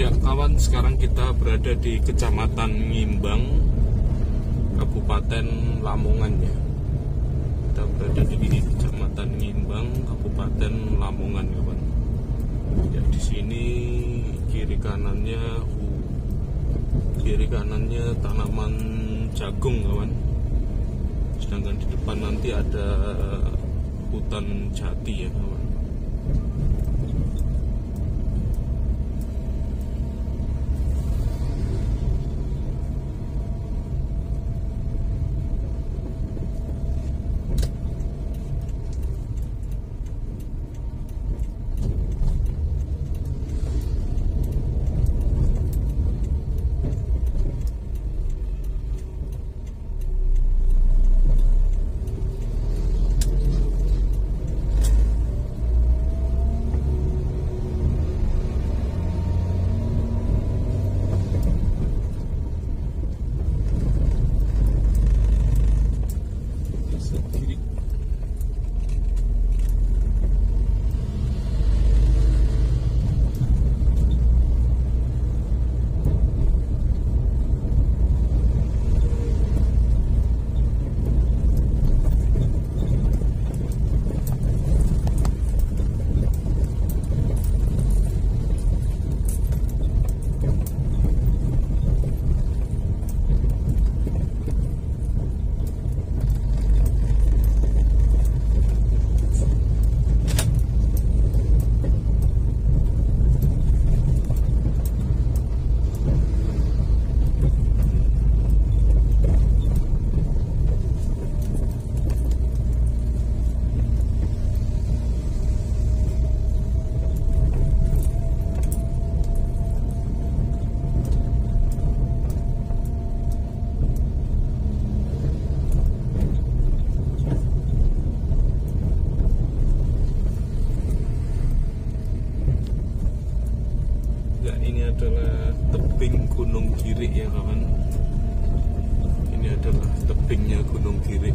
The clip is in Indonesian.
Ya kawan, sekarang kita berada di Kecamatan Ngimbang, Kabupaten Lamongan ya. Kita berada di Kecamatan Ngimbang, Kabupaten Lamongan kawan. Ya di sini kiri kanannya hu- kiri kanannya tanaman jagung kawan. Sedangkan di depan nanti ada hutan jati ya kawan. Ini adalah tebing Gunung Girik ya kawan. Ini adalah tebingnya Gunung Girik.